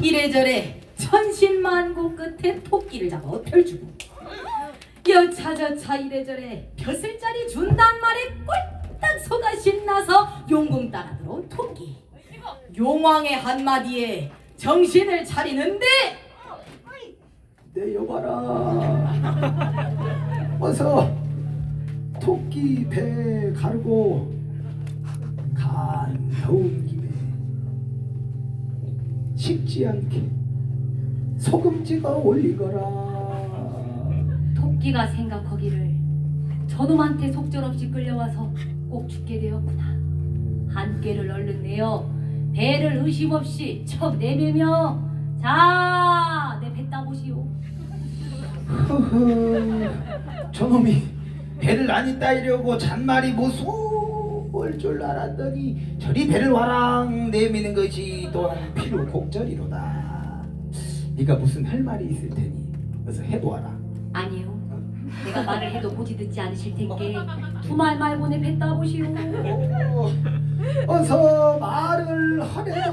이래저래 천신만고 끝에 토끼를 잡아 펼주고 여차저차 이래저래 벼슬자리 준단 말에 꼴딱 속아 신나서 용궁 따라 들어온 토끼. 용왕의 한마디에 정신을 차리는데 내 여봐라. 어서 토끼 배 가르고 간 더운 식지 않게 소금 찍어 올리거라 토끼가 생각하기를 저놈한테 속절없이 끌려와서 꼭 죽게 되었구나. 한 꾀를 얼른 내어 배를 의심 없이 척 내밀며 자, 내 배 따보시오. 허허 저놈이 배를 많이 따이려고 잔말이 무서 울줄 알았더니 저리 배를 와랑 내미는 것이 또한 필요 곡절이로다. 네가 무슨 할 말이 있을 테니 어서 해보아라. 아니요. 내가 말을 해도 보지 듣지 않으실 텐께 두말 말고 내배 따보시오. 어서 말을 하래요